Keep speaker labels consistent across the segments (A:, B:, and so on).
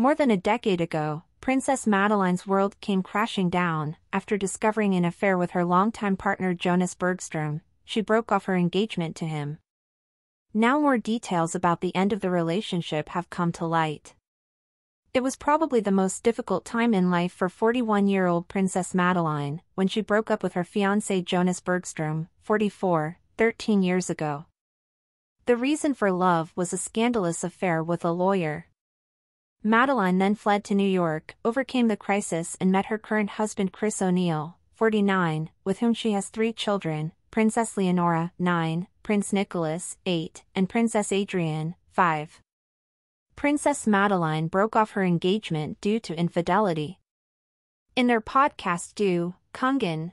A: More than a decade ago, Princess Madeleine's world came crashing down after discovering an affair with her longtime partner Jonas Bergström. She broke off her engagement to him. Now more details about the end of the relationship have come to light. It was probably the most difficult time in life for 41-year-old Princess Madeleine when she broke up with her fiancé Jonas Bergström, 44, 13 years ago. The reason for love was a scandalous affair with a lawyer. Madeleine then fled to New York, overcame the crisis and met her current husband Chris O'Neill, 49, with whom she has three children, Princess Leonore, 9, Prince Nicolas, 8, and Princess Adrienne, 5. Princess Madeleine broke off her engagement due to infidelity. In their podcast duo, Kungen,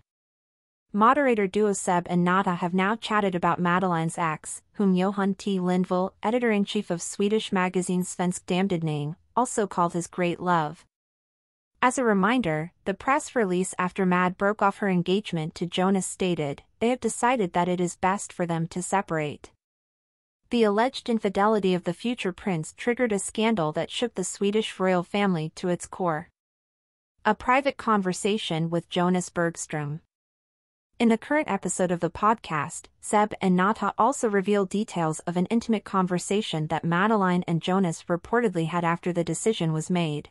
A: moderator duo Seb and Natta have now chatted about Madeleine's ex, whom Johan T. Lindvall, editor-in-chief of Swedish magazine Svensk Damtidning, also called his great love. As a reminder, the press release after Mad broke off her engagement to Jonas stated, they have decided that it is best for them to separate. The alleged infidelity of the future prince triggered a scandal that shook the Swedish royal family to its core. A private conversation with Jonas Bergström. In the current episode of the podcast, Seb and Nata also reveal details of an intimate conversation that Madeleine and Jonas reportedly had after the decision was made.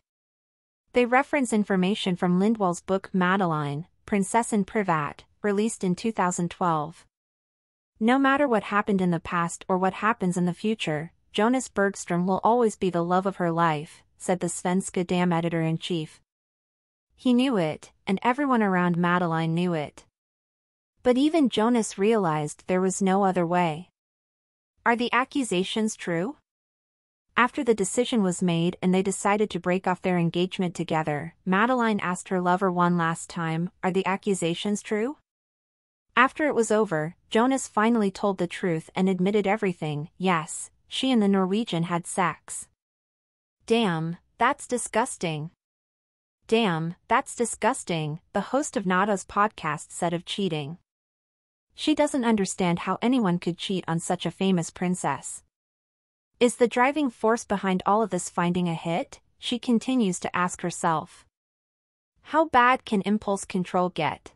A: They reference information from Lindvall's book Madeleine, Prinsessen Privat, released in 2012. No matter what happened in the past or what happens in the future, Jonas Bergström will always be the love of her life, said the Svenska Dam editor-in-chief. He knew it, and everyone around Madeleine knew it. But even Jonas realized there was no other way. Are the accusations true? After the decision was made and they decided to break off their engagement together, Madeleine asked her lover one last time, are the accusations true? After it was over, Jonas finally told the truth and admitted everything, yes, she and the Norwegian had sex. Damn, that's disgusting. Damn, that's disgusting, the host of Natta's podcast said of cheating. She doesn't understand how anyone could cheat on such a famous princess. Is the driving force behind all of this finding a hit? She continues to ask herself. How bad can impulse control get?